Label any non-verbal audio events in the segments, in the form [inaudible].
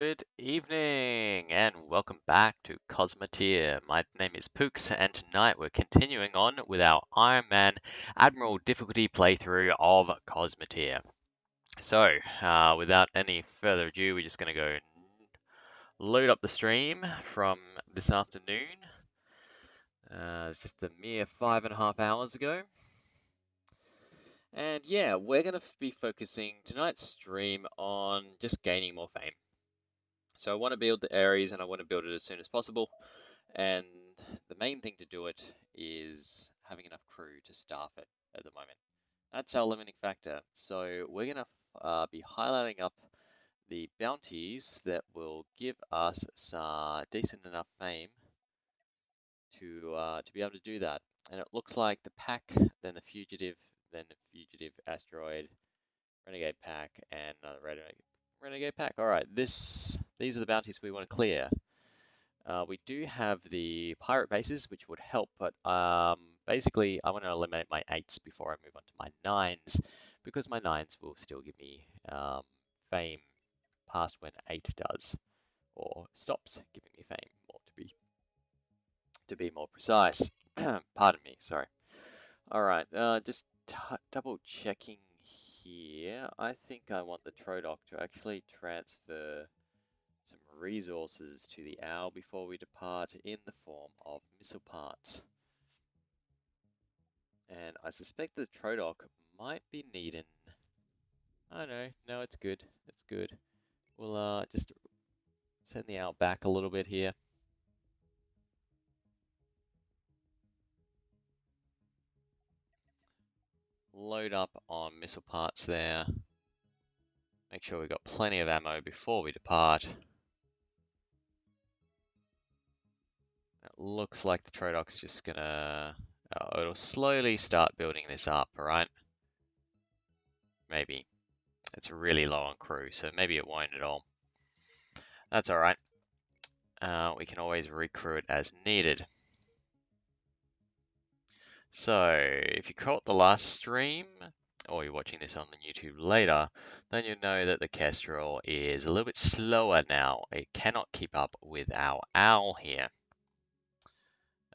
Good evening and welcome back to Cosmoteer. My name is Pooks and tonight we're continuing on with our Ironman Admiral difficulty playthrough of Cosmoteer. So, uh, without any further ado, we're just going to go load up the stream from this afternoon. Uh, it's just a mere five and a half hours ago. And yeah, we're going to be focusing tonight's stream on just gaining more fame. So I want to build the Ares and I want to build it as soon as possible. And the main thing to do it is having enough crew to staff it at the moment. That's our limiting factor. So we're going to uh, be highlighting up the bounties that will give us uh, decent enough fame to uh, to be able to do that. And it looks like the pack, then the fugitive, then the fugitive asteroid, renegade pack, and another renegade Renegade pack. All right, this these are the bounties we want to clear. Uh, we do have the pirate bases, which would help, but um, basically I want to eliminate my eights before I move on to my nines, because my nines will still give me um, fame past when eight does, or stops giving me fame, more to be to be more precise. [clears throat] Pardon me, sorry. All right, uh, just double checking here, I think I want the Trodoc to actually transfer some resources to the owl before we depart in the form of missile parts. And I suspect the Trodoc might be needing... I know, no, it's good, it's good. We'll uh, just send the owl back a little bit here. Load up on missile parts there. Make sure we've got plenty of ammo before we depart. It looks like the Trodoc's just gonna... Oh, it'll slowly start building this up, alright? Maybe. It's really low on crew, so maybe it won't at all. That's alright. Uh, we can always recrew it as needed. So if you caught the last stream, or you're watching this on the YouTube later, then you know that the Kestrel is a little bit slower now. It cannot keep up with our owl here.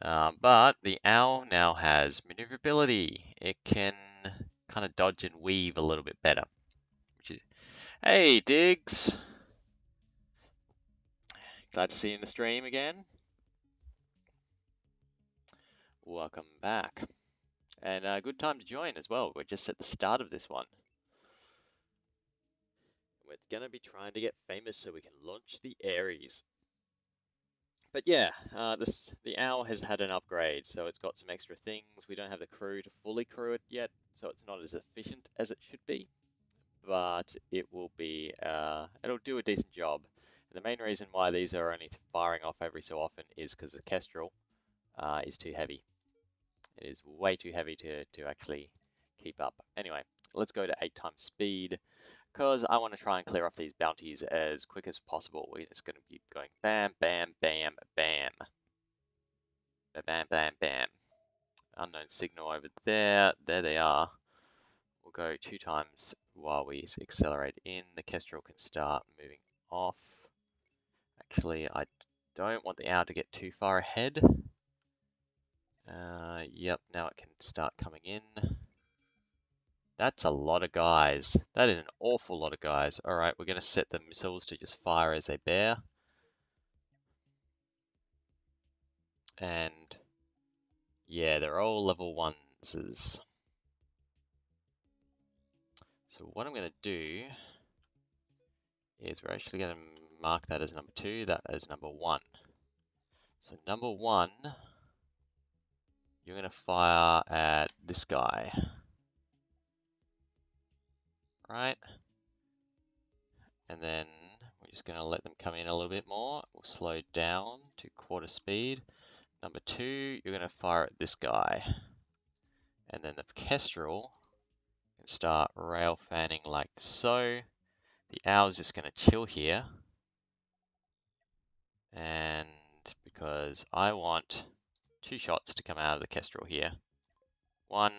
Um, but the owl now has maneuverability. It can kind of dodge and weave a little bit better. Is... Hey, Diggs! Glad to see you in the stream again. Welcome back. And a uh, good time to join as well. We're just at the start of this one. We're going to be trying to get famous so we can launch the Ares. But yeah, uh, this the owl has had an upgrade, so it's got some extra things. We don't have the crew to fully crew it yet, so it's not as efficient as it should be. But it will be, uh, it'll do a decent job. And the main reason why these are only firing off every so often is because the Kestrel uh, is too heavy. It is way too heavy to, to actually keep up. Anyway, let's go to 8 times speed because I want to try and clear off these bounties as quick as possible. We're just going to keep going bam, bam, bam, bam. Bam, bam, bam. Unknown signal over there. There they are. We'll go two times while we accelerate in. The Kestrel can start moving off. Actually, I don't want the owl to get too far ahead. Uh, yep, now it can start coming in. That's a lot of guys. That is an awful lot of guys. All right, we're going to set the missiles to just fire as they bear. And yeah, they're all level ones. So what I'm going to do is we're actually going to mark that as number two, that as number one. So number one you're going to fire at this guy. Right? And then we're just going to let them come in a little bit more. We'll slow down to quarter speed. Number two, you're going to fire at this guy. And then the Kestrel can start rail fanning like so. The owl's just going to chill here. And because I want two shots to come out of the Kestrel here. One.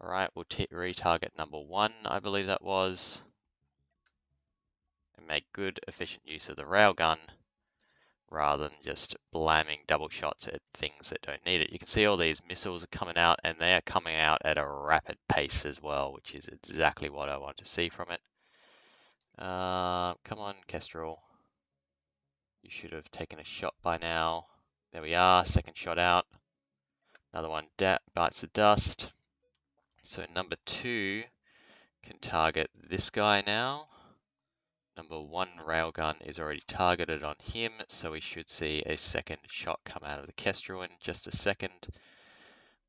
All right, we'll retarget number one, I believe that was. and make good, efficient use of the railgun rather than just blamming double shots at things that don't need it. You can see all these missiles are coming out and they are coming out at a rapid pace as well, which is exactly what I want to see from it. Uh, come on, Kestrel. You should have taken a shot by now. There we are, second shot out. Another one bites the dust. So number two can target this guy now. Number one railgun is already targeted on him, so we should see a second shot come out of the Kestrel in just a second.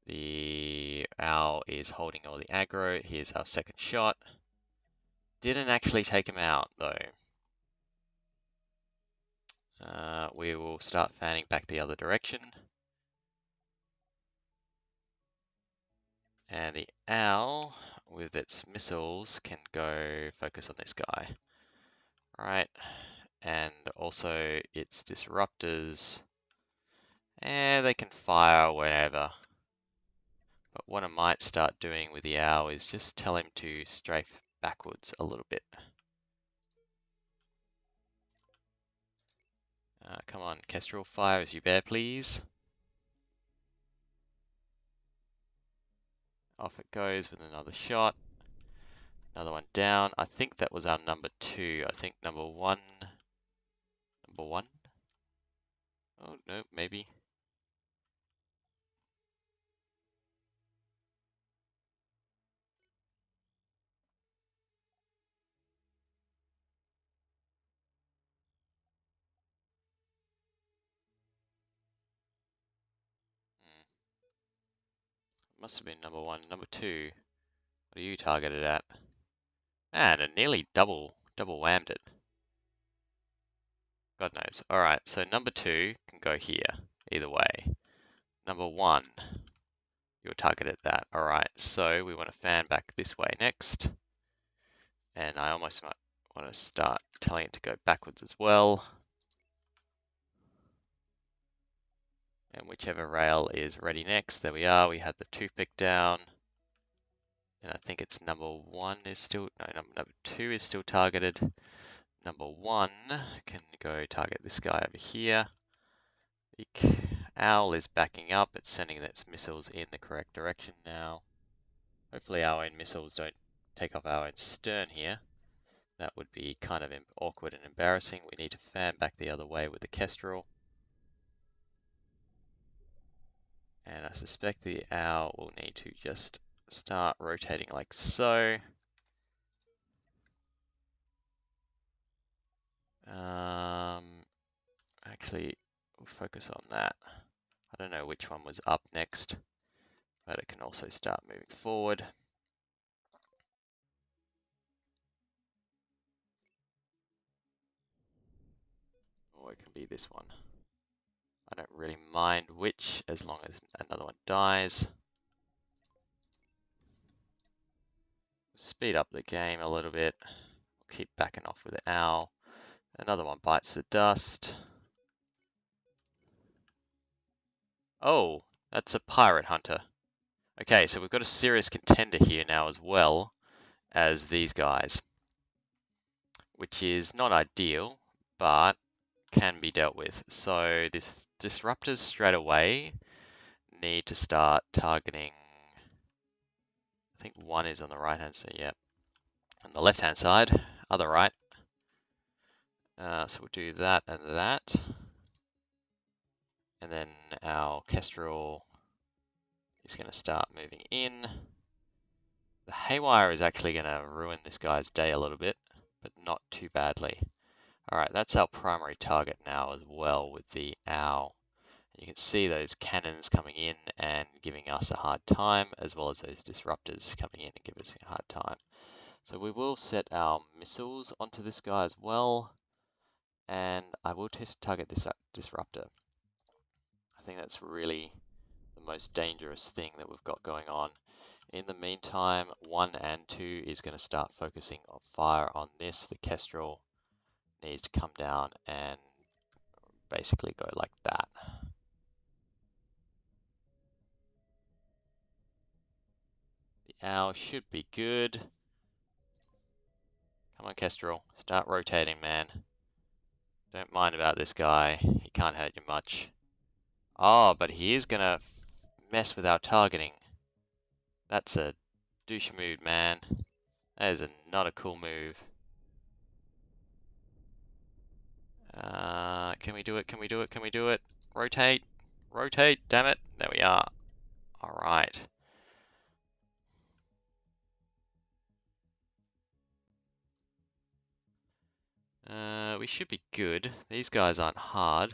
The owl is holding all the aggro. Here's our second shot. Didn't actually take him out though. Uh, we will start fanning back the other direction. And the owl, with its missiles, can go focus on this guy. Right, and also its disruptors, and they can fire wherever. But what I might start doing with the owl is just tell him to strafe backwards a little bit. Uh, come on, Kestrel, fire as you bear, please. Off it goes with another shot. Another one down. I think that was our number two. I think number one. Number one? Oh, no, maybe. Must have been number one. Number two. What are you targeted at? And it nearly double, double whammed it. God knows. All right, so number two can go here, either way. Number one, you're targeted that. All right, so we want to fan back this way next. And I almost might want to start telling it to go backwards as well. And whichever rail is ready next, there we are. We had the toothpick down. And I think it's number one is still, no, number two is still targeted. Number one can go target this guy over here. The owl is backing up. It's sending its missiles in the correct direction now. Hopefully our own missiles don't take off our own stern here. That would be kind of awkward and embarrassing. We need to fan back the other way with the Kestrel. And I suspect the owl will need to just start rotating like so. Um, actually, we'll focus on that. I don't know which one was up next, but it can also start moving forward. Or it can be this one. I don't really mind which, as long as another one dies. speed up the game a little bit. We'll keep backing off with the owl. Another one bites the dust. Oh, that's a pirate hunter. Okay, so we've got a serious contender here now as well as these guys, which is not ideal, but can be dealt with. So this disruptors straight away need to start targeting I think one is on the right hand side, yeah. On the left hand side, other right. Uh, so we'll do that and that. And then our Kestrel is going to start moving in. The Haywire is actually going to ruin this guy's day a little bit, but not too badly. All right, that's our primary target now as well with the Owl. You can see those cannons coming in and giving us a hard time, as well as those disruptors coming in and giving us a hard time. So we will set our missiles onto this guy as well, and I will test target this uh, disruptor. I think that's really the most dangerous thing that we've got going on. In the meantime, one and two is going to start focusing on fire on this. The Kestrel needs to come down and basically go like that. The owl should be good. Come on, Kestrel. Start rotating, man. Don't mind about this guy. He can't hurt you much. Oh, but he is gonna mess with our targeting. That's a douche move, man. That is a, not a cool move. Uh, can we do it? Can we do it? Can we do it? Rotate. Rotate. Damn it. There we are. All right. Uh, we should be good. These guys aren't hard.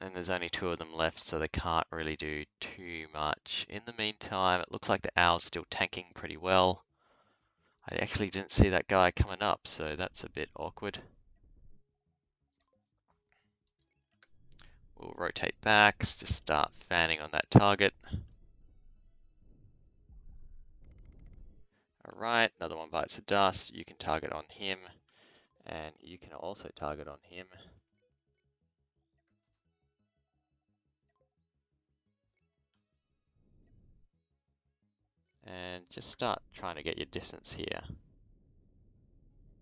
And there's only two of them left, so they can't really do too much. In the meantime, it looks like the owl's still tanking pretty well. I actually didn't see that guy coming up, so that's a bit awkward. We'll rotate back, just start fanning on that target. Alright, another one bites the dust. You can target on him, and you can also target on him. And just start trying to get your distance here.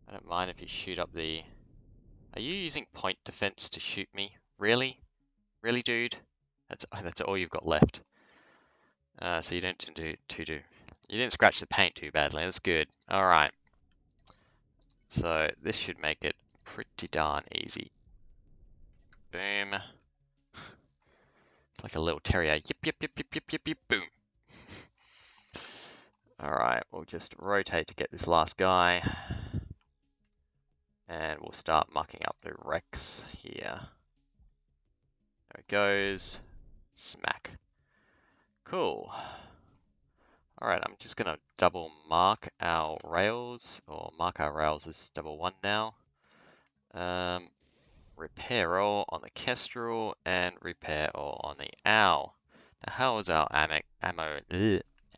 I don't mind if you shoot up the... Are you using point defense to shoot me? Really? Really, dude? That's [laughs] that's all you've got left. Uh, so you don't do to do. You didn't scratch the paint too badly. That's good. All right. So this should make it pretty darn easy. Boom. [laughs] like a little terrier. Yip yip yip yip yip yip yip. Boom. All right, we'll just rotate to get this last guy. And we'll start mucking up the wrecks here. There it goes. Smack. Cool. All right, I'm just gonna double mark our rails, or mark our rails as double one now. Um, repair all on the Kestrel, and repair all on the Owl. Now, how is our ammo, ammo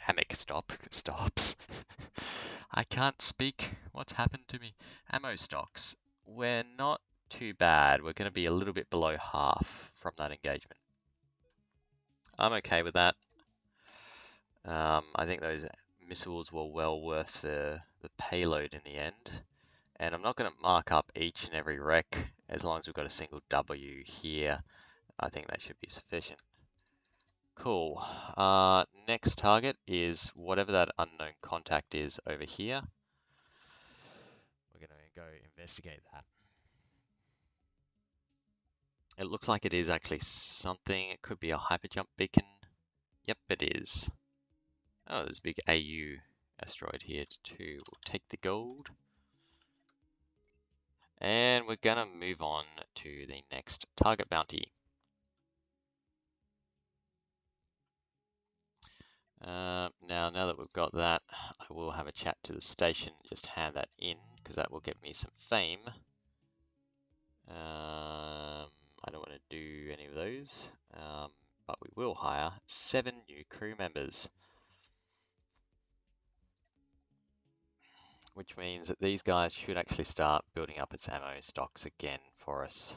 hammock stop [laughs] stops. [laughs] I can't speak. What's happened to me? Ammo stocks. We're not too bad. We're going to be a little bit below half from that engagement. I'm okay with that. Um, I think those missiles were well worth the, the payload in the end. And I'm not going to mark up each and every wreck as long as we've got a single W here. I think that should be sufficient. Cool. Uh, next target is whatever that unknown contact is over here. We're going to go investigate that. It looks like it is actually something. It could be a hyperjump beacon. Yep, it is. Oh, there's a big AU asteroid here too. We'll take the gold. And we're going to move on to the next target bounty. Uh, now, now that we've got that, I will have a chat to the station, just hand that in, because that will get me some fame. Um, I don't want to do any of those, um, but we will hire seven new crew members. Which means that these guys should actually start building up its ammo stocks again for us.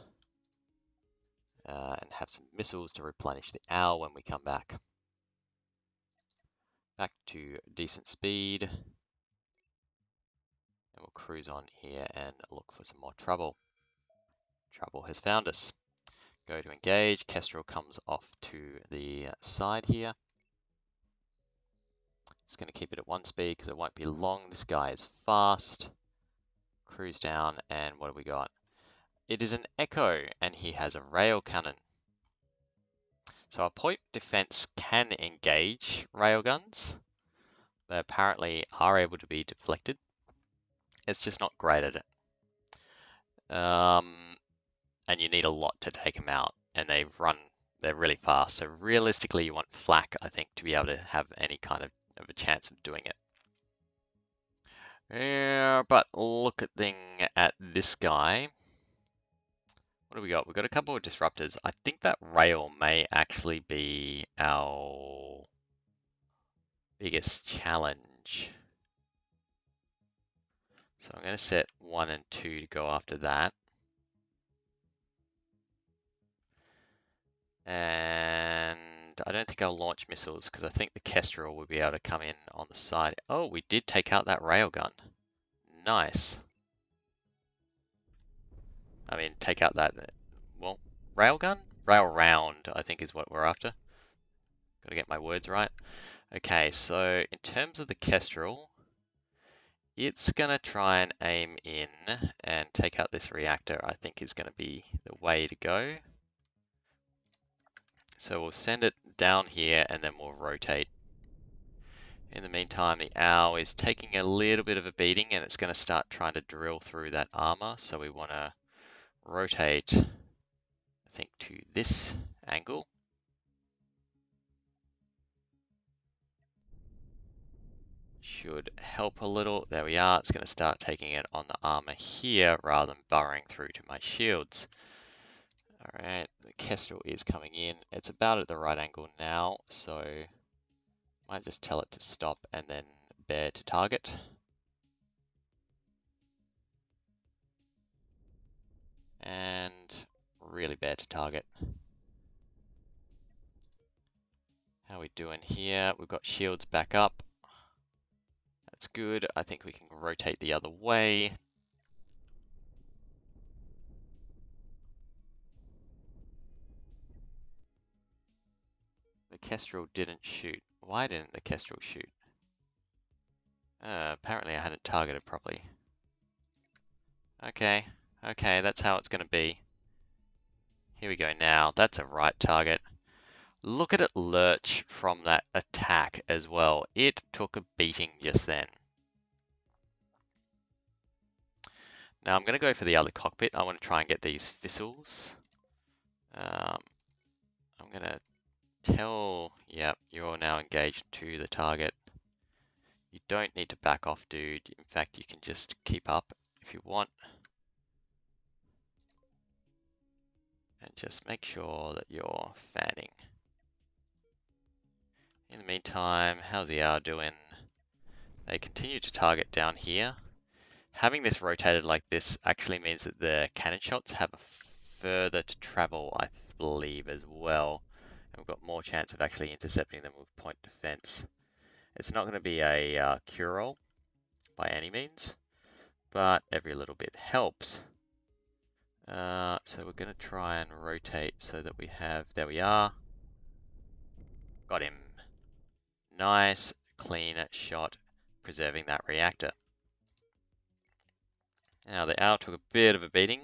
Uh, and have some missiles to replenish the owl when we come back back to decent speed. And we'll cruise on here and look for some more trouble. Trouble has found us. Go to engage. Kestrel comes off to the side here. It's going to keep it at one speed because it won't be long. This guy is fast. Cruise down and what have we got? It is an Echo and he has a rail cannon. So our point defense can engage railguns. They apparently are able to be deflected. It's just not great at it. Um, and you need a lot to take them out. And they run, they're really fast. So realistically, you want flak, I think, to be able to have any kind of, of a chance of doing it. Yeah, but look at thing at this guy. What do we got? We've got a couple of disruptors. I think that rail may actually be our biggest challenge. So I'm going to set one and two to go after that. And I don't think I'll launch missiles because I think the Kestrel will be able to come in on the side. Oh, we did take out that railgun. Nice. I mean, take out that, well, railgun? Rail round, I think is what we're after. Gotta get my words right. Okay, so in terms of the Kestrel, it's gonna try and aim in and take out this reactor, I think is gonna be the way to go. So we'll send it down here and then we'll rotate. In the meantime, the owl is taking a little bit of a beating and it's going to start trying to drill through that armor. So we want to rotate, I think, to this angle. Should help a little. There we are. It's going to start taking it on the armor here rather than burrowing through to my shields. All right, the Kestrel is coming in. It's about at the right angle now, so I might just tell it to stop and then bear to target. And really bad to target. How are we doing here? We've got shields back up. That's good. I think we can rotate the other way. The Kestrel didn't shoot. Why didn't the Kestrel shoot? Uh, apparently I hadn't targeted properly. Okay, okay, that's how it's going to be. Here we go now. That's a right target. Look at it lurch from that attack as well. It took a beating just then. Now I'm going to go for the other cockpit. I want to try and get these thistles. Um, I'm going to Tell, yep, you're now engaged to the target. You don't need to back off, dude. In fact, you can just keep up if you want. And just make sure that you're fanning. In the meantime, how's the hour doing? They continue to target down here. Having this rotated like this actually means that the cannon shots have a further to travel, I believe, as well and we've got more chance of actually intercepting them with point defense. It's not going to be a uh, cure-all by any means, but every little bit helps. Uh, so we're going to try and rotate so that we have, there we are, got him. Nice, clean shot, preserving that reactor. Now the owl took a bit of a beating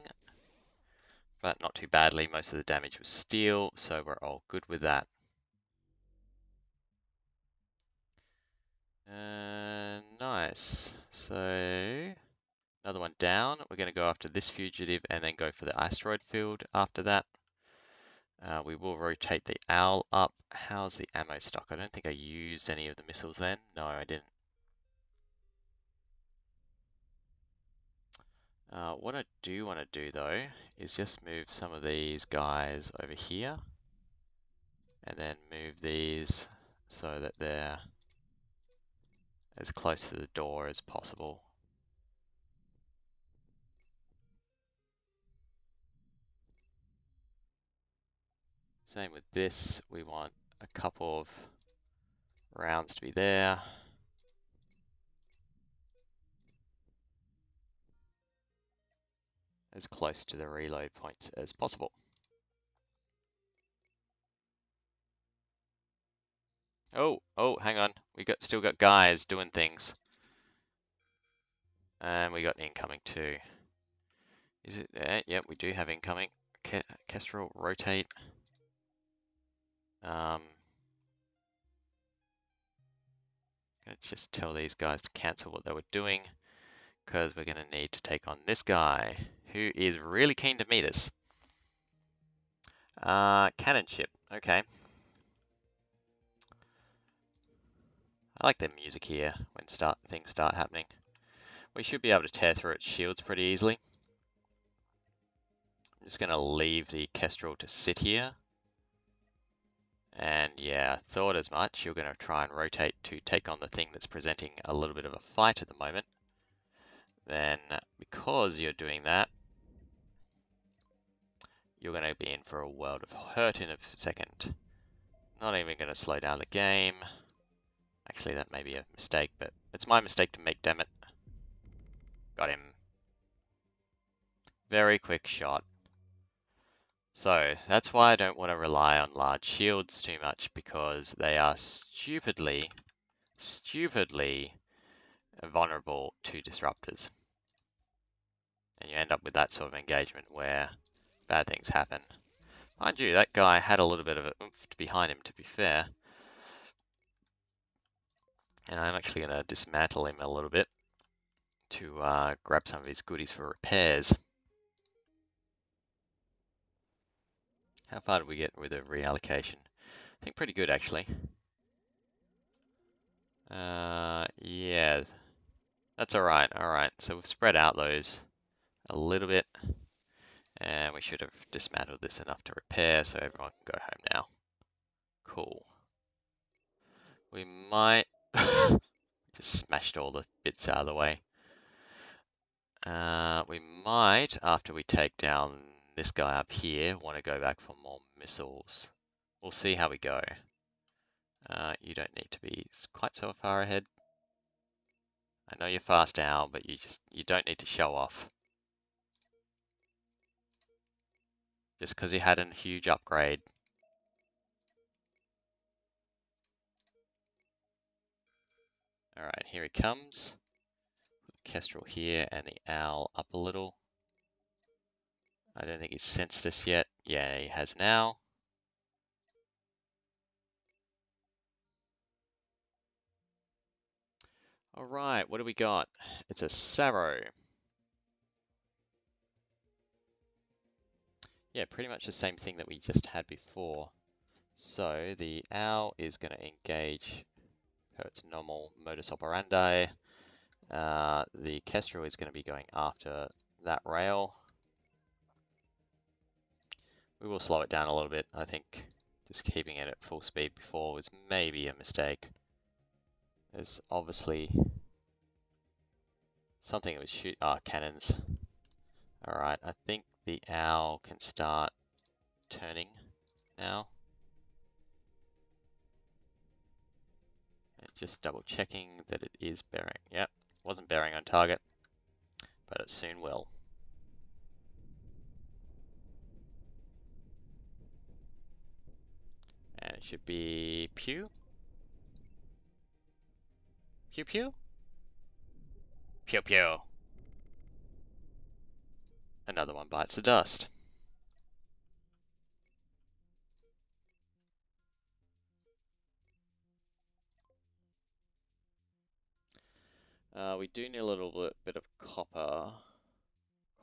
but not too badly. Most of the damage was steel, so we're all good with that. Uh, nice. So another one down. We're going to go after this fugitive and then go for the asteroid field after that. Uh, we will rotate the owl up. How's the ammo stock? I don't think I used any of the missiles then. No, I didn't. Uh, what I do want to do though is just move some of these guys over here and then move these so that they're as close to the door as possible. Same with this, we want a couple of rounds to be there. as close to the reload points as possible. Oh, oh, hang on. We got still got guys doing things. And we got incoming too. Is it there? Yep, we do have incoming. Kestrel, rotate. Um, let's just tell these guys to cancel what they were doing because we're going to need to take on this guy who is really keen to meet us. Uh, cannon ship, okay. I like the music here when start things start happening. We should be able to tear through its shields pretty easily. I'm just going to leave the Kestrel to sit here. And yeah, thought as much. You're going to try and rotate to take on the thing that's presenting a little bit of a fight at the moment. Then, because you're doing that, you're going to be in for a world of hurt in a second. not even going to slow down the game. Actually, that may be a mistake, but it's my mistake to make, damn it. Got him. Very quick shot. So that's why I don't want to rely on large shields too much because they are stupidly, stupidly vulnerable to disruptors. And you end up with that sort of engagement where bad things happen. Mind you, that guy had a little bit of oomph behind him, to be fair. And I'm actually going to dismantle him a little bit to uh, grab some of his goodies for repairs. How far did we get with the reallocation? I think pretty good, actually. Uh, yeah, that's all right. All right, so we've spread out those a little bit. And we should have dismantled this enough to repair, so everyone can go home now. Cool. We might... [laughs] just smashed all the bits out of the way. Uh, we might, after we take down this guy up here, want to go back for more missiles. We'll see how we go. Uh, you don't need to be quite so far ahead. I know you're fast now, but you just you don't need to show off. Just because you had a huge upgrade. Alright, here he comes. Kestrel here and the owl up a little. I don't think he's sensed this yet. Yeah, he has now. All right, what do we got? It's a Sarrow. Yeah, pretty much the same thing that we just had before. So the owl is going to engage her its normal modus operandi. Uh, the Kestrel is going to be going after that rail. We will slow it down a little bit. I think just keeping it at full speed before was maybe a mistake. There's obviously something that was shoot ah cannons. Alright, I think the owl can start turning now. And just double checking that it is bearing. Yep, wasn't bearing on target, but it soon will. And it should be pew. Pew pew. Pew pew. Another one bites the dust. Uh, we do need a little bit, of copper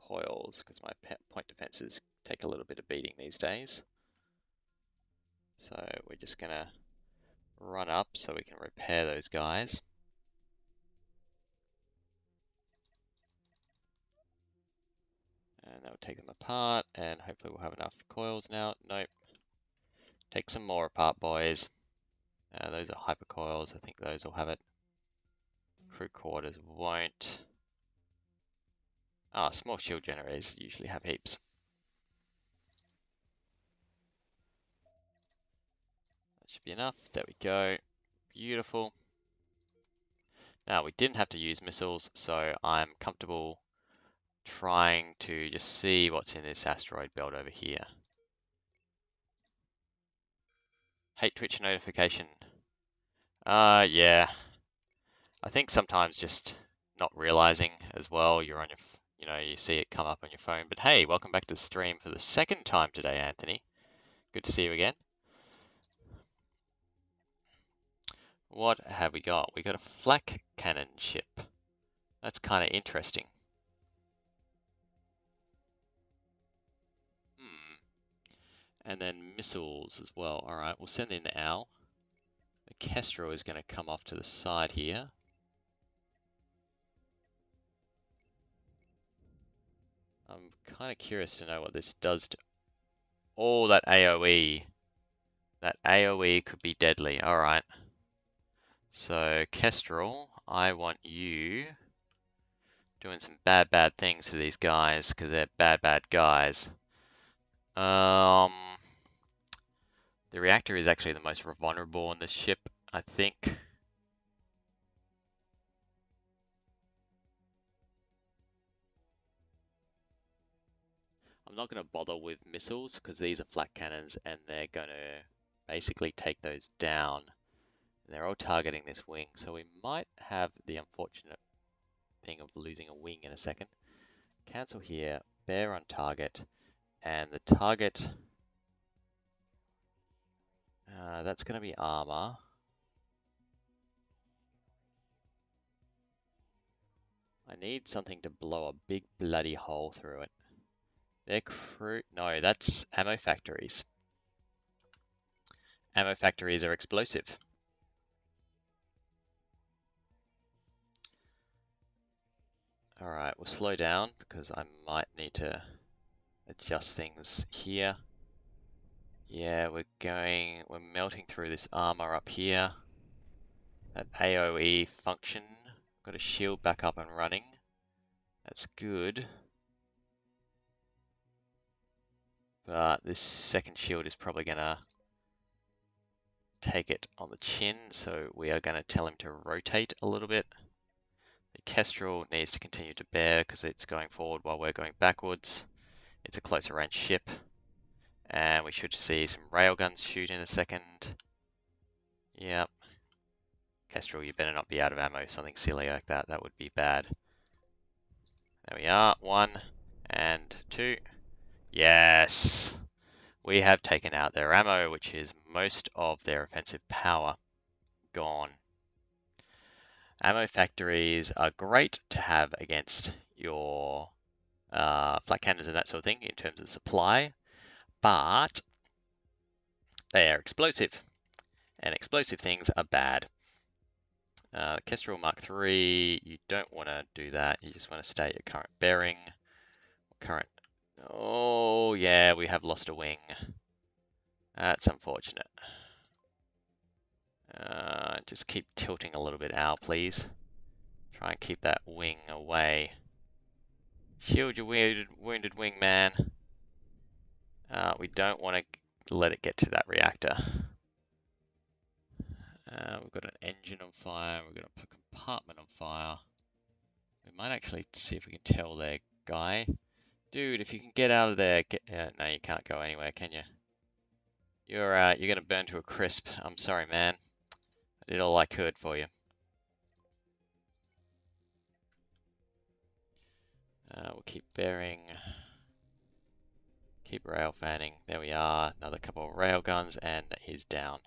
coils because my point defenses take a little bit of beating these days. So we're just going to run up so we can repair those guys. And that will take them apart, and hopefully we'll have enough coils now. Nope. Take some more apart, boys. Uh, those are hyper coils. I think those will have it. Crew quarters won't. Ah, small shield generators usually have heaps. Should be enough. There we go. Beautiful. Now, we didn't have to use missiles, so I'm comfortable trying to just see what's in this asteroid belt over here. Hate Twitch notification. Uh, yeah. I think sometimes just not realizing as well, you're on your, you know, you see it come up on your phone. But hey, welcome back to the stream for the second time today, Anthony. Good to see you again. What have we got? We got a flak cannon ship. That's kind of interesting. Hmm. And then missiles as well. All right, we'll send in the owl. The Kestrel is going to come off to the side here. I'm kind of curious to know what this does to... Oh, that AoE. That AoE could be deadly. All right. So, Kestrel, I want you doing some bad, bad things to these guys because they're bad, bad guys. Um, The reactor is actually the most vulnerable on this ship, I think. I'm not going to bother with missiles because these are flak cannons and they're going to basically take those down. They're all targeting this wing, so we might have the unfortunate thing of losing a wing in a second. Cancel here, bear on target, and the target, uh, that's going to be armor. I need something to blow a big bloody hole through it. Their crew, no, that's ammo factories. Ammo factories are explosive. All right, we'll slow down because I might need to adjust things here. Yeah, we're going, we're melting through this armor up here. That AoE function, got a shield back up and running. That's good. But this second shield is probably gonna take it on the chin, so we are gonna tell him to rotate a little bit. Kestrel needs to continue to bear because it's going forward while we're going backwards. It's a closer range ship. And we should see some railguns shoot in a second. Yep. Kestrel, you better not be out of ammo, something silly like that. That would be bad. There we are. One and two. Yes. We have taken out their ammo, which is most of their offensive power gone. Ammo factories are great to have against your uh, flak cannons and that sort of thing in terms of supply, but they are explosive, and explosive things are bad. Uh, Kestrel Mark III, you don't want to do that. You just want to stay at your current bearing. Current. Oh, yeah, we have lost a wing. That's unfortunate. Uh, just keep tilting a little bit out, please. Try and keep that wing away. Shield your wounded, wounded wing, man. Uh, we don't want to let it get to that reactor. Uh, we've got an engine on fire. We've got a compartment on fire. We might actually see if we can tell their guy. Dude, if you can get out of there, get, uh, no, you can't go anywhere, can you? You're uh, you're gonna burn to a crisp. I'm sorry, man. Did all I could for you. Uh, we'll keep bearing. Keep rail fanning. There we are. Another couple of rail guns, and he's down.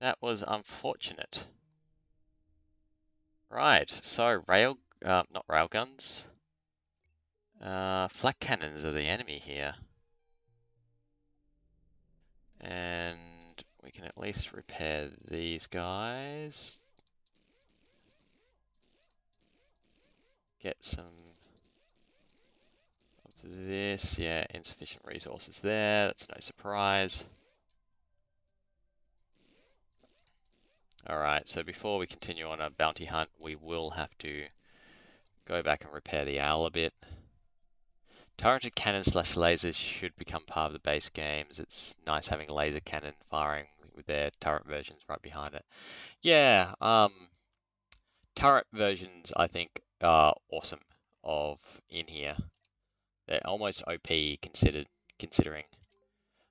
That was unfortunate. Right, so rail, uh, not rail guns. Uh, flak cannons are the enemy here. And we can at least repair these guys. Get some of this. Yeah, insufficient resources there. That's no surprise. Alright, so before we continue on a bounty hunt, we will have to go back and repair the owl a bit. Turreted cannon slash lasers should become part of the base games. It's nice having laser cannon firing with their turret versions right behind it. Yeah, um, turret versions I think are awesome of in here. They're almost OP considered considering.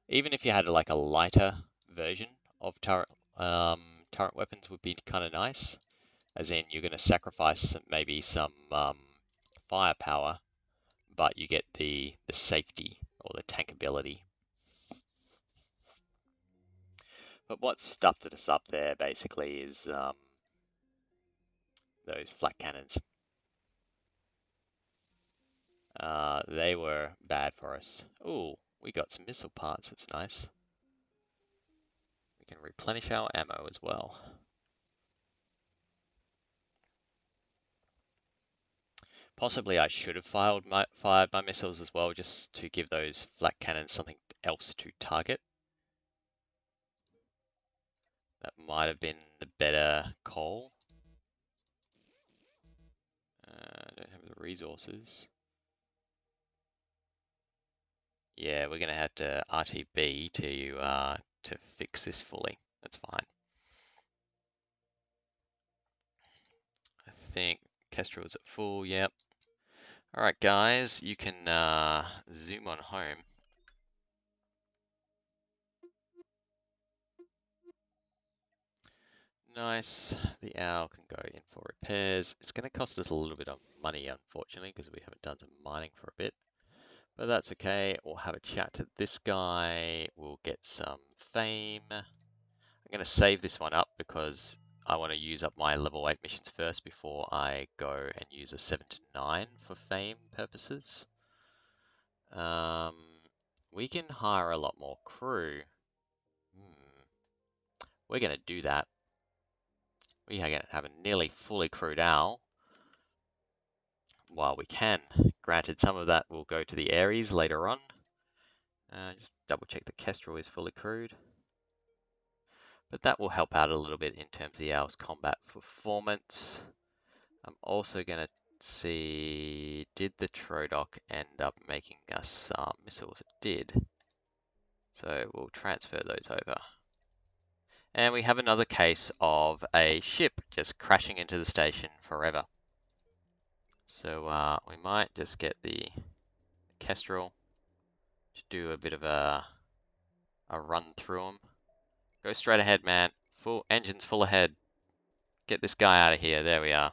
Even if you had like a lighter version of turret um, turret weapons would be kind of nice. As in, you're going to sacrifice maybe some um, firepower but you get the, the safety or the tankability. But what stuffed us up there basically is um, those flak cannons. Uh, they were bad for us. Oh, we got some missile parts, that's nice. We can replenish our ammo as well. Possibly I should have my, fired my missiles as well, just to give those flak cannons something else to target. That might have been the better call. Uh, I don't have the resources. Yeah, we're gonna have to RTB to uh, to fix this fully. That's fine. I think Kestrel is at full. Yep. All right, guys, you can uh, zoom on home. Nice. The owl can go in for repairs. It's going to cost us a little bit of money, unfortunately, because we haven't done some mining for a bit. But that's okay. We'll have a chat to this guy. We'll get some fame. I'm going to save this one up because I want to use up my level 8 missions first before I go and use a 7 to 9 for fame purposes. Um, we can hire a lot more crew. Hmm. We're going to do that. We have a nearly fully crewed owl. While we can. Granted, some of that will go to the Ares later on. Uh, just double check the Kestrel is fully crewed. But that will help out a little bit in terms of the owl's combat performance. I'm also going to see, did the Trodoc end up making us uh, missiles? It did. So we'll transfer those over. And we have another case of a ship just crashing into the station forever. So uh, we might just get the Kestrel to do a bit of a, a run through them. Go straight ahead, man. Full engines full ahead. Get this guy out of here. There we are.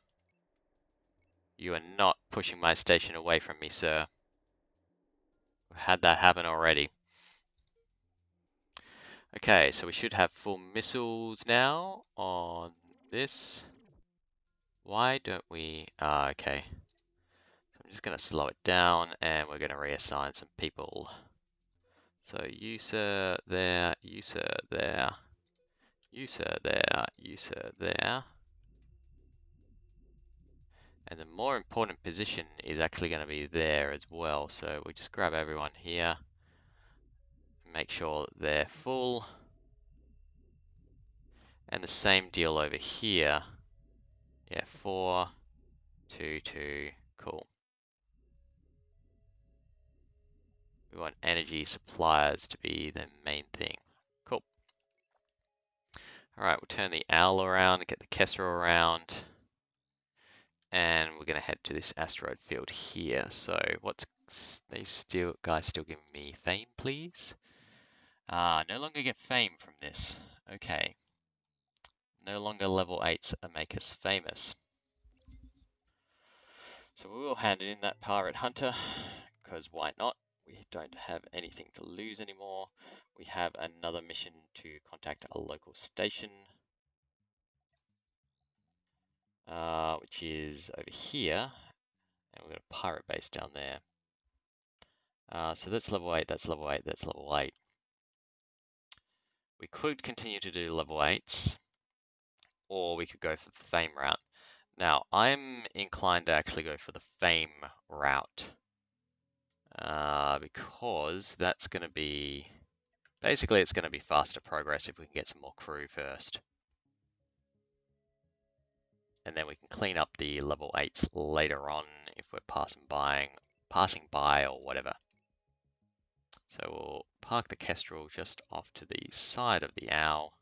You are not pushing my station away from me, sir. We've had that happen already. Okay, so we should have full missiles now on this. Why don't we... Ah, okay. So I'm just going to slow it down and we're going to reassign some people. So you sir there, you sir there, you sir there, you sir there. And the more important position is actually going to be there as well. So we just grab everyone here make sure they're full. And the same deal over here. Yeah, four, two, two, cool. We want energy suppliers to be the main thing. Cool. All right, we'll turn the owl around, get the Kestrel around, and we're gonna head to this asteroid field here. So what's these still guys still giving me fame, please? Ah, no longer get fame from this. Okay. No longer level 8s make us famous. So we will hand in that Pirate Hunter, because why not? We don't have anything to lose anymore. We have another mission to contact a local station, uh, which is over here. And we've got a pirate base down there. Uh, so that's level 8, that's level 8, that's level 8. We could continue to do level 8s, or we could go for the fame route. Now, I'm inclined to actually go for the fame route, uh, because that's going to be, basically it's going to be faster progress if we can get some more crew first. And then we can clean up the level 8s later on if we're passing by, passing by or whatever. So we'll park the Kestrel just off to the side of the owl,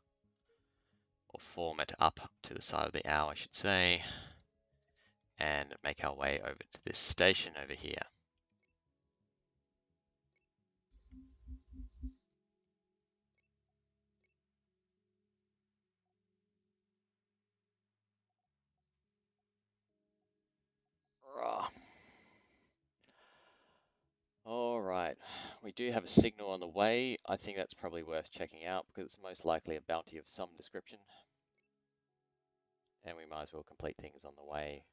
or form it up to the side of the owl, I should say, and make our way over to this station over here. Right, [sighs] we do have a signal on the way. I think that's probably worth checking out because it's most likely a bounty of some description. And we might as well complete things on the way.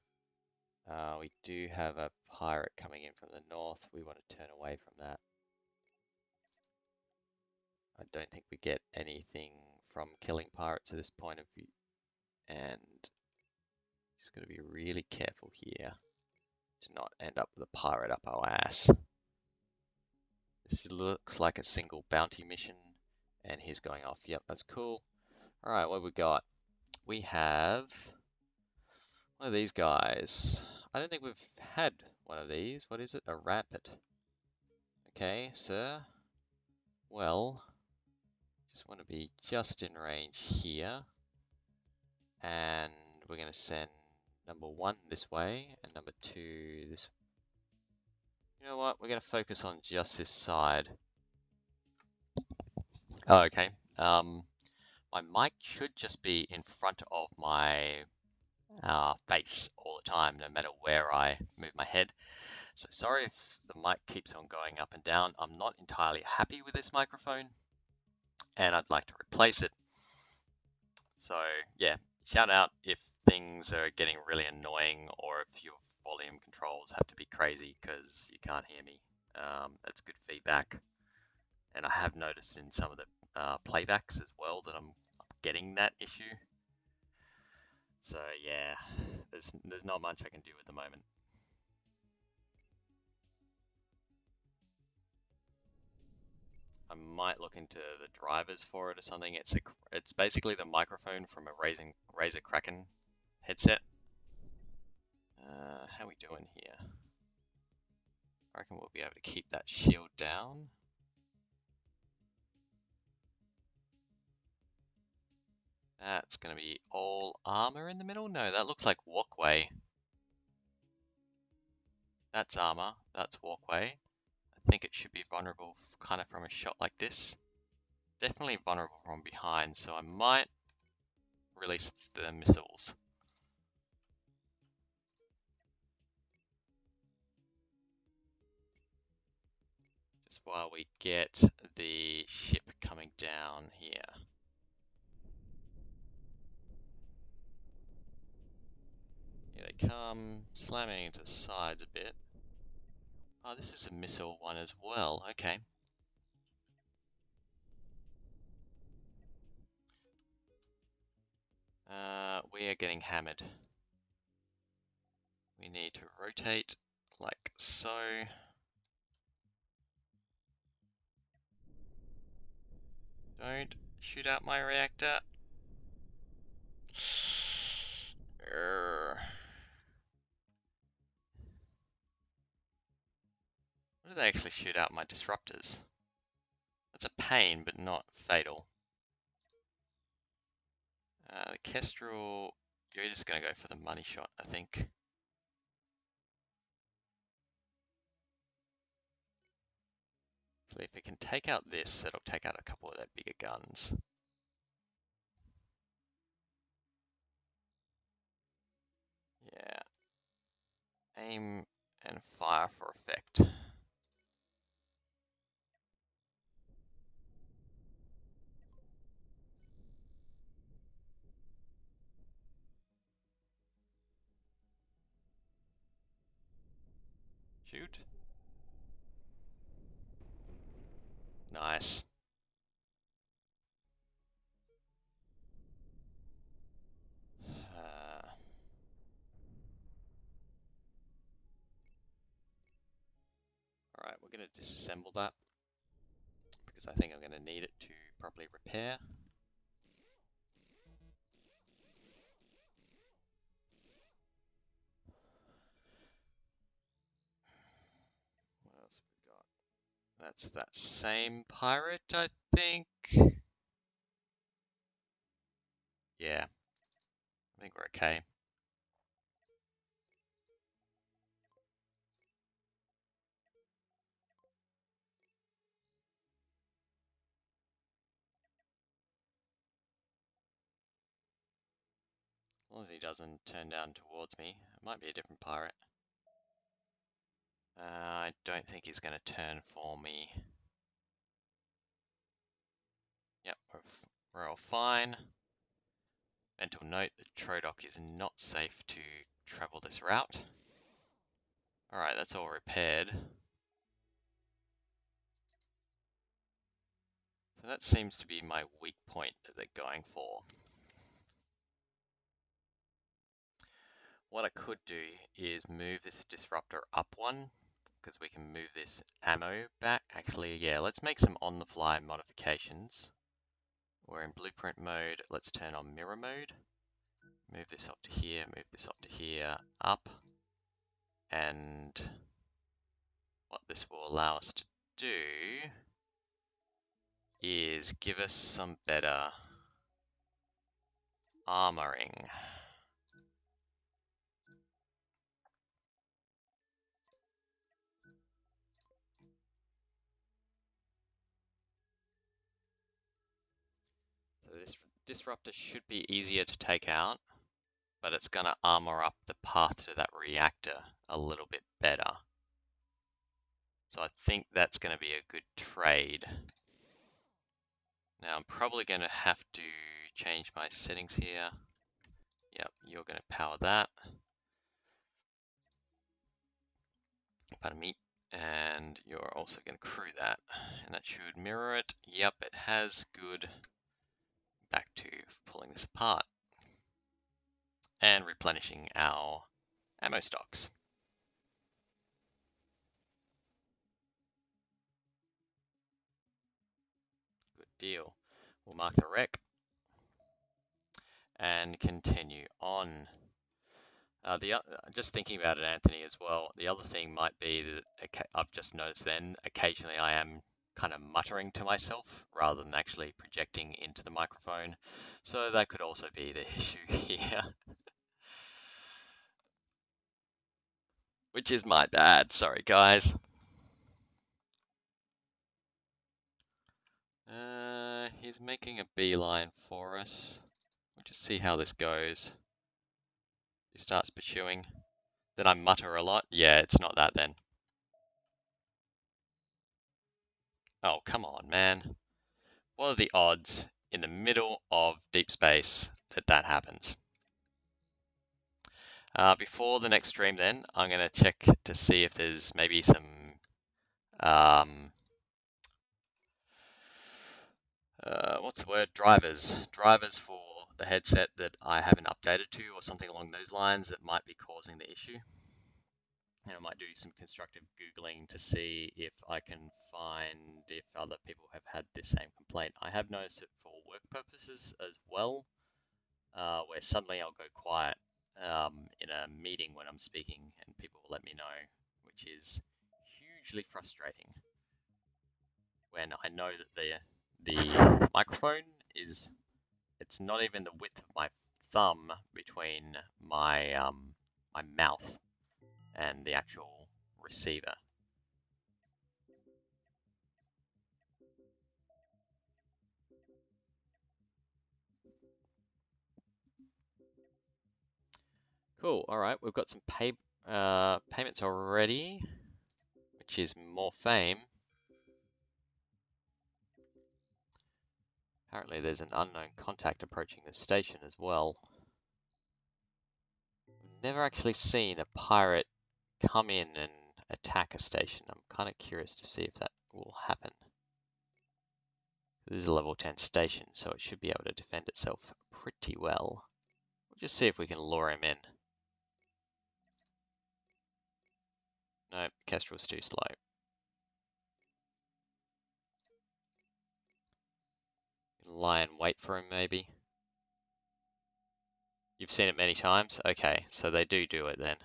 Uh, we do have a pirate coming in from the north. We want to turn away from that. I don't think we get anything from killing pirates at this point of view. And just got to be really careful here to not end up with a pirate up our ass. This looks like a single bounty mission, and he's going off. Yep, that's cool. All right, what we got? We have one of these guys. I don't think we've had one of these. What is it? A rapid. Okay, sir. Well, just want to be just in range here. And we're going to send number one this way and number two this. You know what? We're going to focus on just this side. Oh, okay. Um, my mic should just be in front of my uh, face all the time, no matter where I move my head. So sorry if the mic keeps on going up and down. I'm not entirely happy with this microphone and I'd like to replace it. So yeah, shout out if things are getting really annoying or if your volume controls have to be crazy because you can't hear me. Um, that's good feedback. And I have noticed in some of the uh, playbacks as well that I'm getting that issue. So yeah, there's there's not much I can do at the moment. I might look into the drivers for it or something. It's a it's basically the microphone from a Razer Razer Kraken headset. Uh, how we doing here? I reckon we'll be able to keep that shield down. That's going to be all armor in the middle? No, that looks like walkway. That's armor, that's walkway. I think it should be vulnerable kind of from a shot like this. Definitely vulnerable from behind, so I might release the missiles. While we get the ship coming down here. Here they come, slamming into the sides a bit. Oh, this is a missile one as well. Okay. Uh, we are getting hammered. We need to rotate like so. Don't shoot out my reactor. What do they actually shoot out my disruptors? That's a pain, but not fatal. Uh, the Kestrel, you're just going to go for the money shot, I think. So if we can take out this, that'll take out a couple of their bigger guns. Yeah. Aim and fire for effect. Shoot. Nice. Uh, Alright, we're going to disassemble that because I think I'm going to need it to properly repair. That's that same pirate, I think. Yeah, I think we're okay. As long as he doesn't turn down towards me. It might be a different pirate. Uh, I don't think he's going to turn for me. Yep, we're, all fine. Mental note that Trodoc is not safe to travel this route. Alright, that's all repaired. So that seems to be my weak point that they're going for. What I could do is move this disruptor up one because we can move this ammo back. Actually, yeah, let's make some on-the-fly modifications. We're in blueprint mode. Let's turn on mirror mode. Move this up to here, move this up to here, up. And what this will allow us to do is give us some better armoring. Disruptor should be easier to take out, but it's going to armor up the path to that reactor a little bit better. So I think that's going to be a good trade. Now I'm probably going to have to change my settings here. Yep, you're going to power that. Pardon me. And you're also going to crew that. And that should mirror it. Yep, it has. Good. To pulling this apart. And replenishing our ammo stocks. Good deal. We'll mark the wreck and continue on. Uh, the uh, just thinking about it, Anthony, as well. The other thing might be that I've just noticed then occasionally I am kind of muttering to myself rather than actually projecting into the microphone. So that could also be the [laughs] issue here. Which is my bad. Sorry, guys. Uh, he's making a beeline for us. We'll just see how this goes. He starts pursuing. Then I mutter a lot. Yeah, it's not that then. Oh, come on, man. What are the odds in the middle of deep space that that happens? Uh, before the next stream then, I'm going to check to see if there's maybe some um, uh, what's the word? Drivers. Drivers for the headset that I haven't updated to or something along those lines that might be causing the issue. And I might do some constructive Googling to see if I can find if other people have had this same complaint. I have noticed it for work purposes as well, uh, where suddenly I'll go quiet um, in a meeting when I'm speaking and people will let me know, which is hugely frustrating when I know that the the microphone is it's not even the width of my thumb between my um, my mouth and the actual receiver. Cool. All right, we've got some pay uh, payments already, which is more fame. Apparently there's an unknown contact approaching the station as well. never actually seen a pirate come in and attack a station. I'm kind of curious to see if that will happen. This is a level 10 station, so it should be able to defend itself pretty well. We'll just see if we can lure him in. No, Kestrel's too slow. lie and wait for him, maybe. You've seen it many times? Okay, so they do do it then.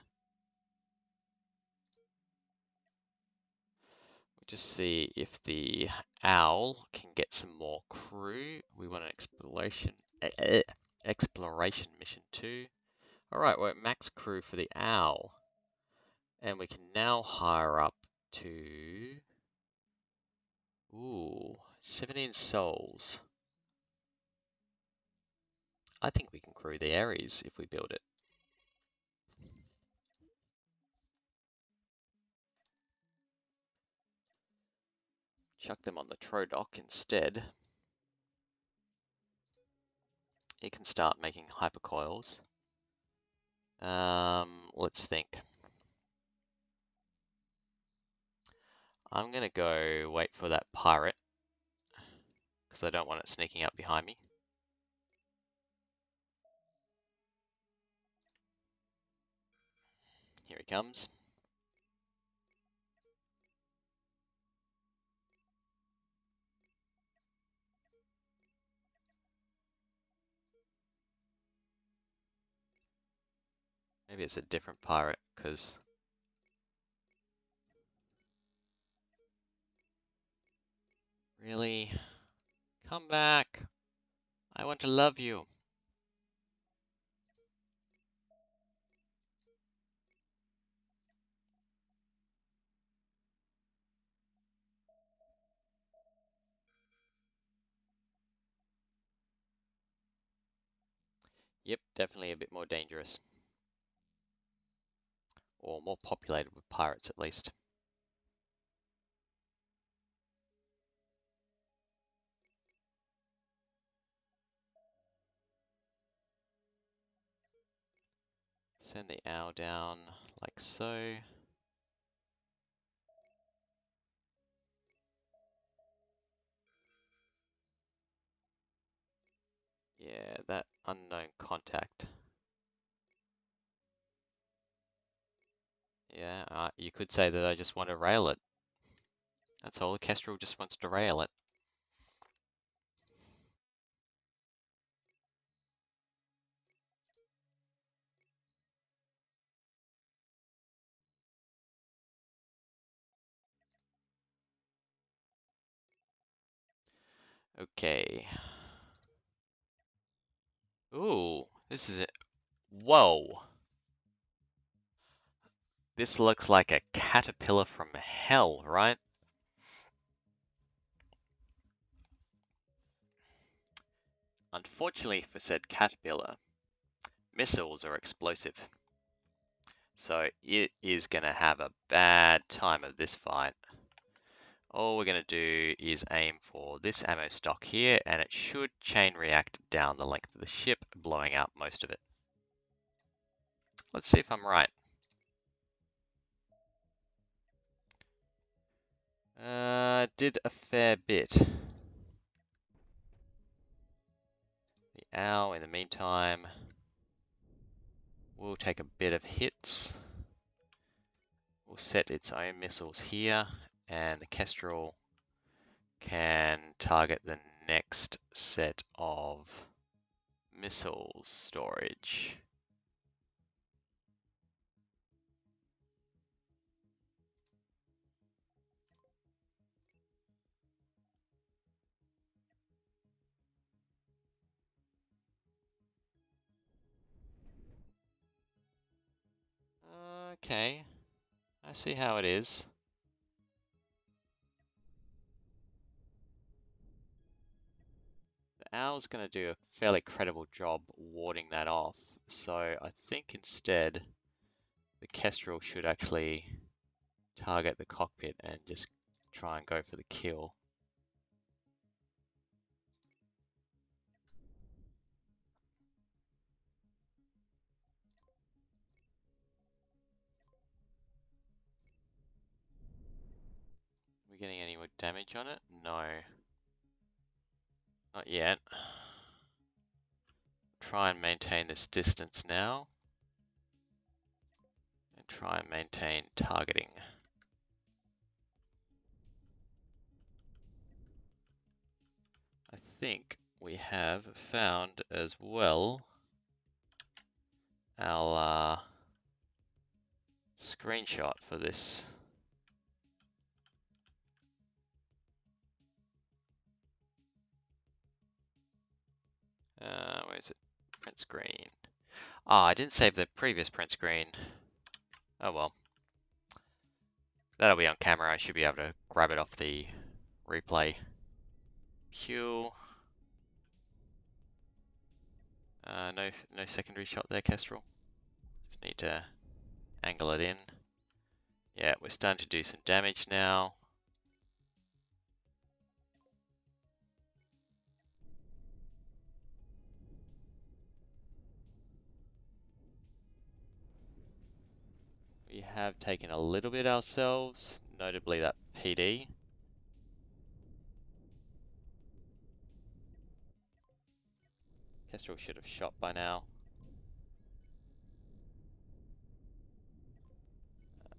Just see if the owl can get some more crew. We want an exploration exploration mission too. All right, we're at max crew for the owl. And we can now hire up to, ooh, 17 souls. I think we can crew the Ares if we build it. Chuck them on the Trodoc instead. It can start making hypercoils. Um, let's think. I'm going to go wait for that pirate because I don't want it sneaking up behind me. Here he comes. Maybe it's a different pirate, because Really? Come back. I want to love you. Yep, definitely a bit more dangerous. Or more populated with pirates at least. Send the owl down like so. Yeah, that unknown contact. Yeah, uh, you could say that I just want to rail it. That's all. Kestrel just wants to rail it. Okay. Ooh, this is it. Whoa. This looks like a caterpillar from hell, right? Unfortunately for said caterpillar, missiles are explosive. So it is going to have a bad time of this fight. All we're going to do is aim for this ammo stock here, and it should chain react down the length of the ship, blowing out most of it. Let's see if I'm right. Uh, did a fair bit. The owl, in the meantime, will take a bit of hits. We'll set its own missiles here, and the Kestrel can target the next set of missile storage. Okay, I see how it is. The owl's going to do a fairly credible job warding that off, so I think instead the Kestrel should actually target the cockpit and just try and go for the kill. Getting any more damage on it? No. Not yet. Try and maintain this distance now. And try and maintain targeting. I think we have found as well our uh, screenshot for this. Uh, where is it? Print screen. Ah, oh, I didn't save the previous print screen. Oh well. That'll be on camera. I should be able to grab it off the replay. Q. Uh, no, no secondary shot there, Kestrel. Just need to angle it in. Yeah, we're starting to do some damage now. We have taken a little bit ourselves, notably that PD. Kestrel should have shot by now.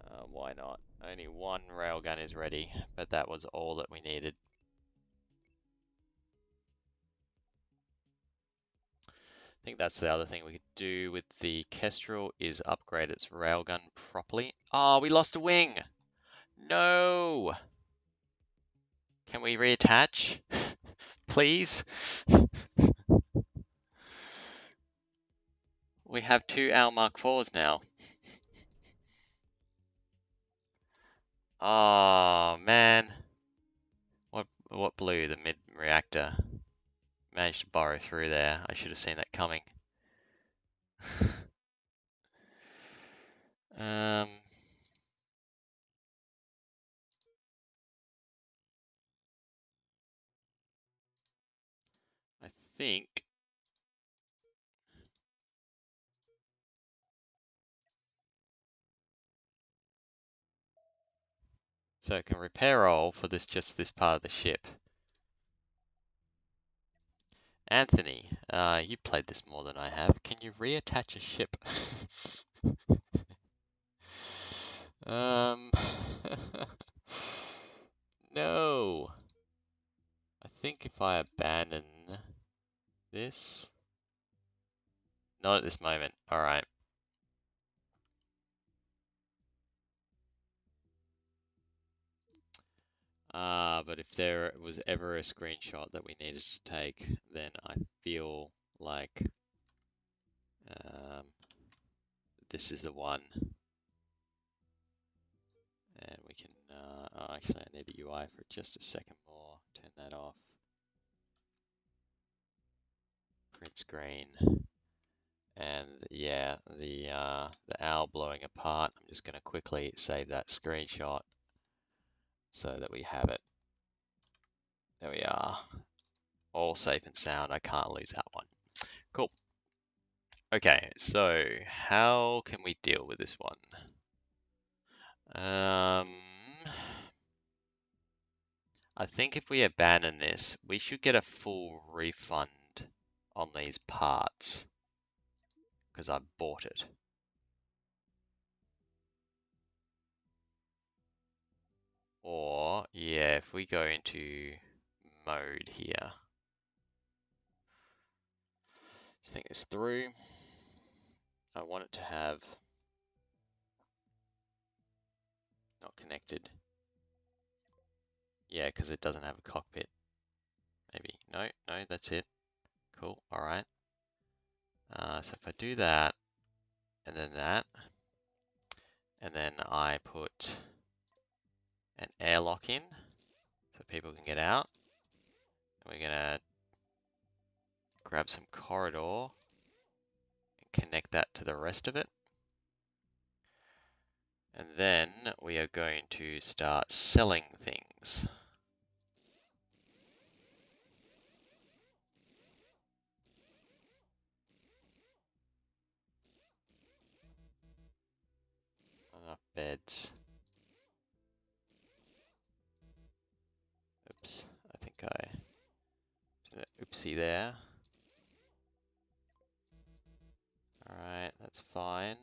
Uh, why not? Only one railgun is ready, but that was all that we needed. I think that's the other thing we could do with the Kestrel is upgrade its railgun properly. Oh, we lost a wing! No! Can we reattach? [laughs] Please? [laughs] we have two Owl Mark 4s now. Oh man. What what blew the mid reactor? Managed to borrow through there. I should have seen that coming. [laughs] um I think so it can repair all for this just this part of the ship. Anthony, uh, you played this more than I have. Can you reattach a ship? [laughs] um, [laughs] no. I think if I abandon this, not at this moment. All right. Uh, but if there was ever a screenshot that we needed to take, then I feel like um, this is the one. And we can, uh, oh, actually I need the UI for just a second more, turn that off. Print screen. And yeah, the, uh, the owl blowing apart, I'm just gonna quickly save that screenshot so that we have it. There we are. All safe and sound. I can't lose that one. Cool. Okay, so how can we deal with this one? Um, I think if we abandon this, we should get a full refund on these parts because I bought it. Or, yeah, if we go into mode here, let's think this through. I want it to have not connected. Yeah, because it doesn't have a cockpit. Maybe. No, no, that's it. Cool. All right. Uh, so if I do that, and then that, and then I put an airlock in so people can get out. And we're gonna grab some corridor and connect that to the rest of it. And then we are going to start selling things. Enough beds. An oopsie there. Alright, that's fine.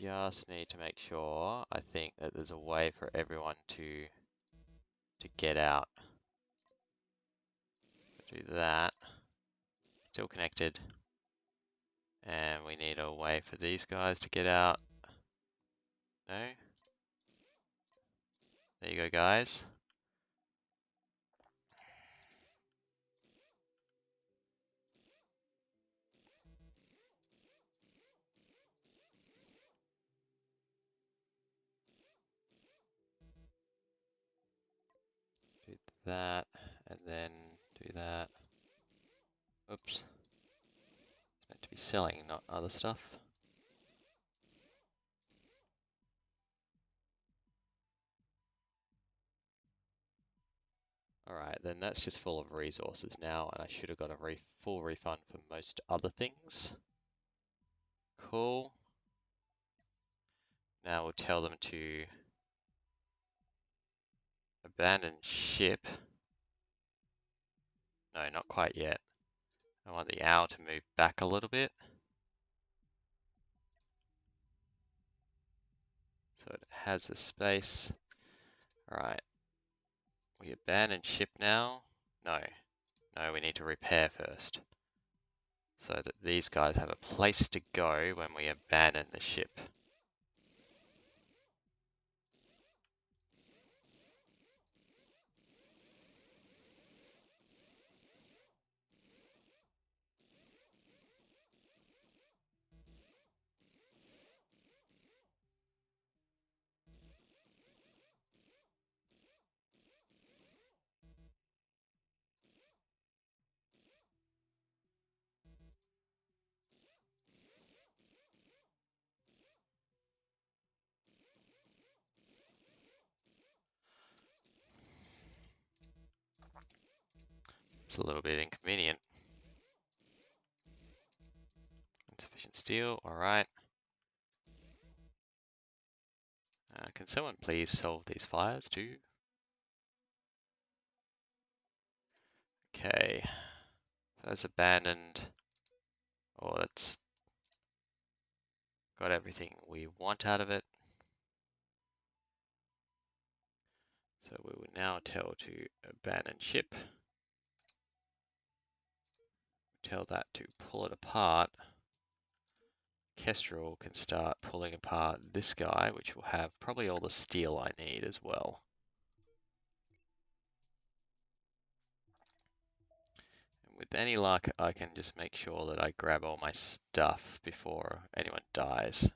Just need to make sure, I think, that there's a way for everyone to to get out. Do that. Still connected. And we need a way for these guys to get out. No? There you go, guys. Do that, and then do that. Oops selling, not other stuff. Alright, then that's just full of resources now, and I should have got a re full refund for most other things. Cool. Now we'll tell them to abandon ship. No, not quite yet. I want the owl to move back a little bit. So it has a space. All right. We abandon ship now. No, no, we need to repair first. so that these guys have a place to go when we abandon the ship. It's a little bit inconvenient. Insufficient steel, alright. Uh, can someone please solve these fires too? Okay, so that's abandoned. Oh, that's got everything we want out of it. So we will now tell to abandon ship. Tell that to pull it apart. Kestrel can start pulling apart this guy, which will have probably all the steel I need as well. And with any luck, I can just make sure that I grab all my stuff before anyone dies.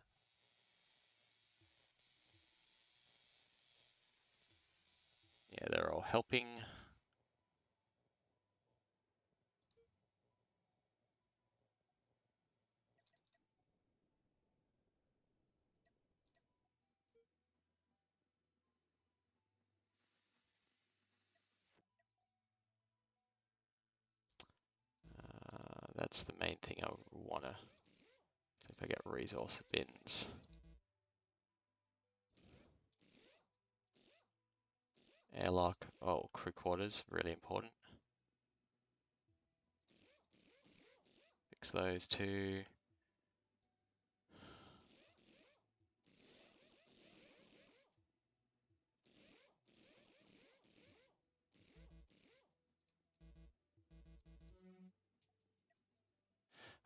Yeah, they're all helping. Uh, that's the main thing I want to, if I get resource bins. Airlock, oh, crew quarters, really important. Fix those two.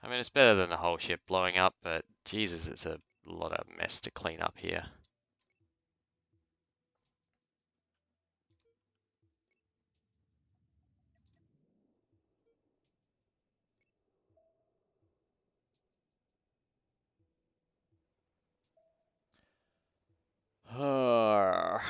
I mean, it's better than the whole ship blowing up, but Jesus, it's a lot of mess to clean up here. [sighs] I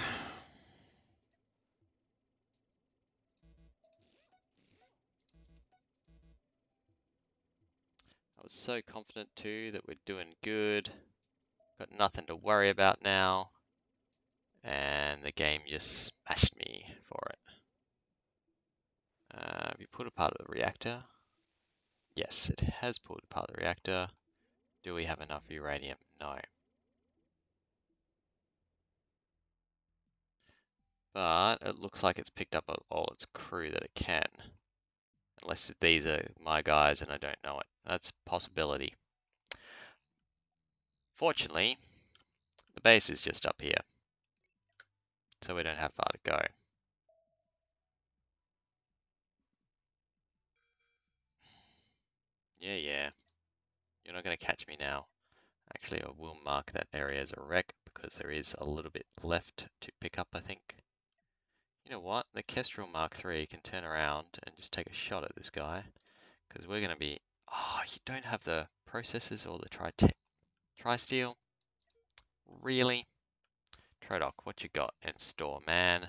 so confident too that we're doing good. Got nothing to worry about now. And the game just smashed me for it. Uh, have you pulled apart the reactor? Yes, it has pulled apart the reactor. Do we have enough uranium? No. But it looks like it's picked up all its crew that it can. Unless these are my guys and I don't know it. That's a possibility. Fortunately, the base is just up here. So we don't have far to go. Yeah, yeah. You're not going to catch me now. Actually, I will mark that area as a wreck because there is a little bit left to pick up, I think. You know what? The Kestrel Mark III can turn around and just take a shot at this guy because we're going to be... Oh, you don't have the processes or the tri, tri steel? Really? Trodoc, what you got in store, man?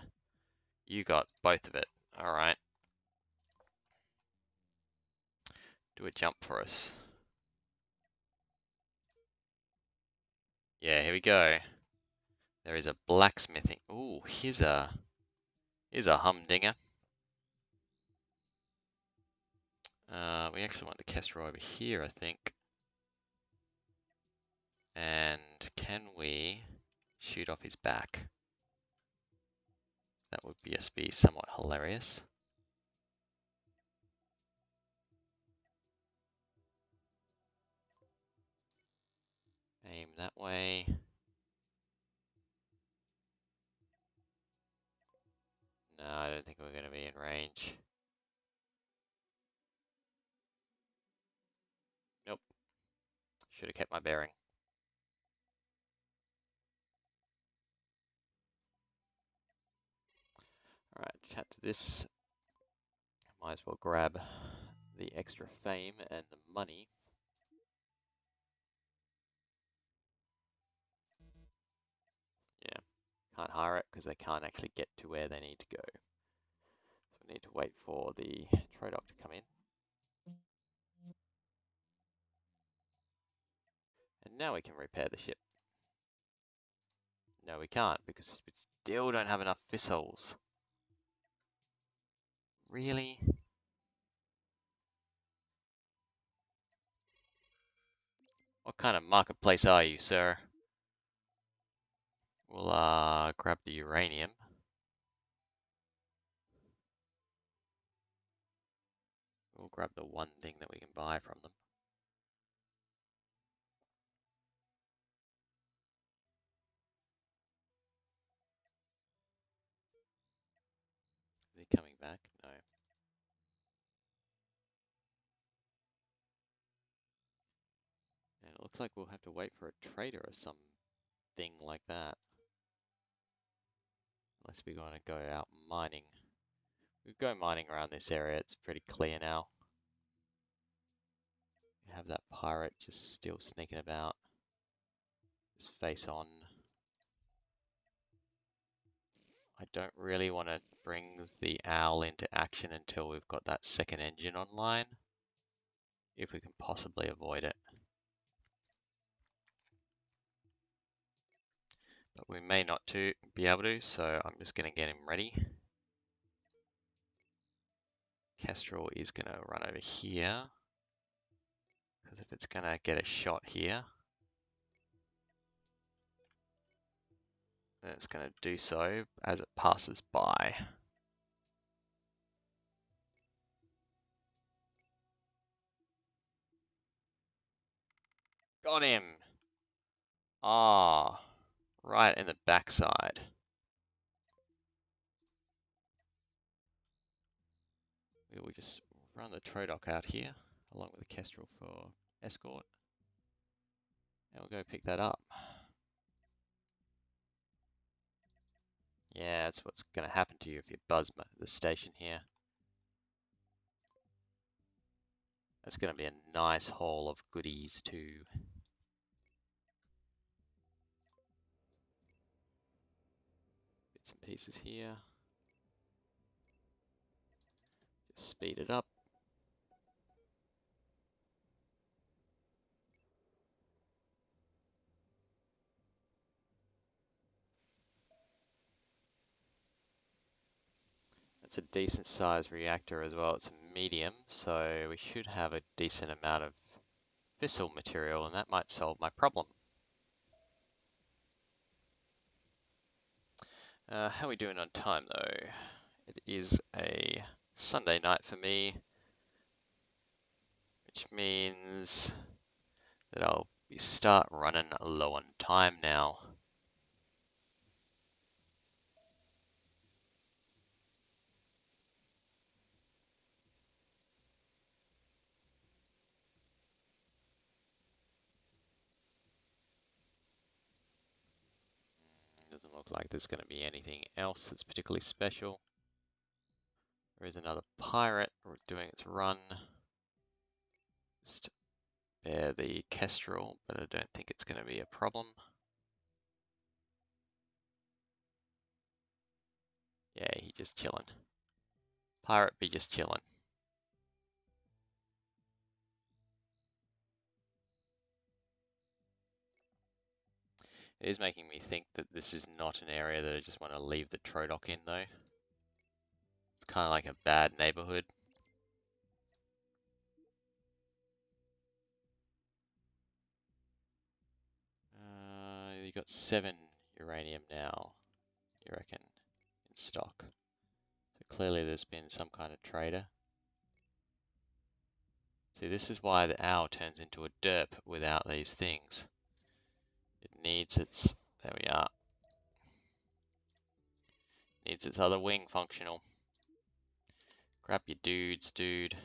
You got both of it. All right. Do a jump for us. Yeah, here we go. There is a blacksmithing. Ooh, here's a here's a humdinger. Uh, we actually want the Kestrel over here, I think. And can we shoot off his back? That would just be somewhat hilarious. Aim that way. No, I don't think we're going to be in range. Nope. Should have kept my bearing. Alright, chat to this. Might as well grab the extra fame and the money. Yeah, can't hire it because they can't actually get to where they need to go. So we need to wait for the Trodoc to come in. And now we can repair the ship. No, we can't because we still don't have enough fissiles. Really? What kind of marketplace are you, sir? We'll uh, grab the uranium. We'll grab the one thing that we can buy from them. Looks like we'll have to wait for a trader or something like that. Unless we're going to go out mining. We go mining around this area, it's pretty clear now. We have that pirate just still sneaking about. His face on. I don't really want to bring the owl into action until we've got that second engine online. If we can possibly avoid it. But we may not to be able to, so I'm just going to get him ready. Kestrel is going to run over here. Because if it's going to get a shot here, then it's going to do so as it passes by. Got him! Ah, right in the backside. We will just run the Trodoc out here, along with the Kestrel for escort. And we'll go pick that up. Yeah, that's what's going to happen to you if you buzz the station here. That's going to be a nice haul of goodies too. And pieces here. Just speed it up. It's a decent sized reactor as well. It's a medium, so we should have a decent amount of fissile material and that might solve my problem. Uh, how are we doing on time though? It is a Sunday night for me, which means that I'll start running low on time now. Doesn't look like there's going to be anything else that's particularly special. There is another pirate doing its run. Just bear the Kestrel, but I don't think it's going to be a problem. Yeah, he just chilling. Pirate be just chilling. It is making me think that this is not an area that I just want to leave the Trodoc in though. It's kind of like a bad neighborhood. Uh, you got seven uranium now, you reckon, in stock. So clearly there's been some kind of trader. See, this is why the owl turns into a derp without these things. It needs its, there we are, needs its other wing functional. Grab your dudes, dude.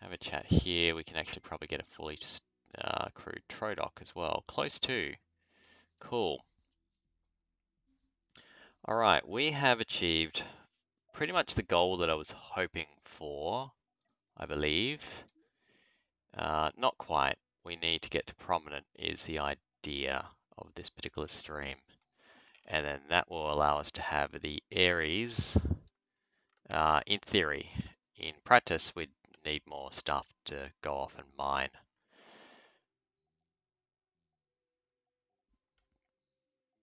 Have a chat here. We can actually probably get a fully uh, crewed Trodoc as well. Close to. Cool. All right, we have achieved pretty much the goal that I was hoping for, I believe. Uh, not quite. We need to get to prominent is the idea of this particular stream. And then that will allow us to have the Aries uh, in theory. In practice, we'd need more stuff to go off and mine.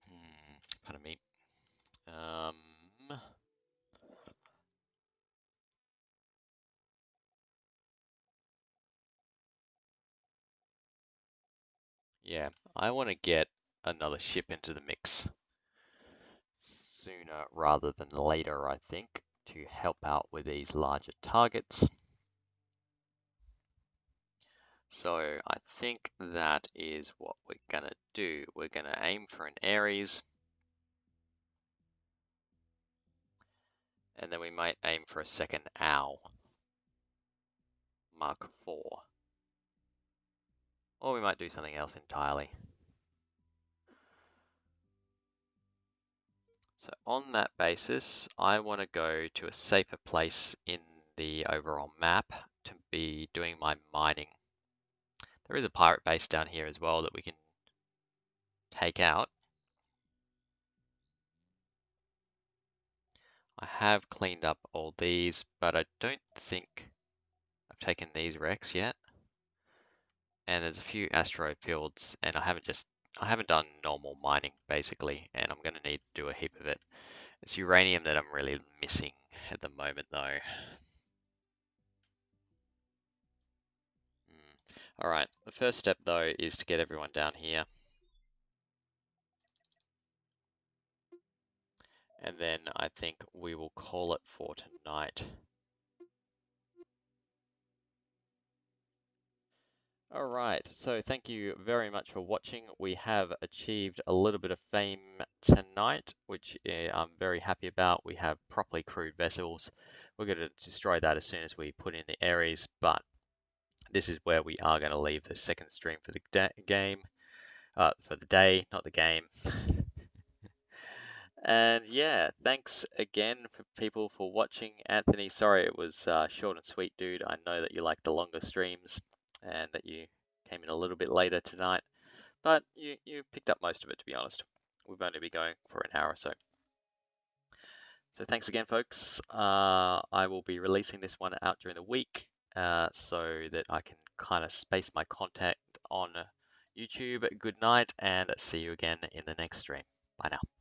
Hmm, pardon me. Um, yeah, I want to get another ship into the mix sooner rather than later, I think, to help out with these larger targets. So I think that is what we're going to do. We're going to aim for an Aries. And then we might aim for a second owl. Mark 4. Or we might do something else entirely. So on that basis, I want to go to a safer place in the overall map to be doing my mining. There is a pirate base down here as well that we can take out. I have cleaned up all these, but I don't think I've taken these wrecks yet. And there's a few asteroid fields, and I haven't just I haven't done normal mining basically, and I'm going to need to do a heap of it. It's uranium that I'm really missing at the moment though. Hmm. All right, the first step though is to get everyone down here. And then I think we will call it for tonight. All right, so thank you very much for watching. We have achieved a little bit of fame tonight, which eh, I'm very happy about. We have properly crewed vessels. We're going to destroy that as soon as we put in the Aries, but this is where we are going to leave the second stream for the game, uh, for the day, not the game. [laughs] and yeah, thanks again for people for watching. Anthony, sorry it was uh, short and sweet, dude. I know that you like the longer streams and that you came in a little bit later tonight, but you, you picked up most of it, to be honest. We've only been going for an hour or so. So thanks again, folks. Uh, I will be releasing this one out during the week uh, so that I can kind of space my content on YouTube. Good night and see you again in the next stream. Bye now.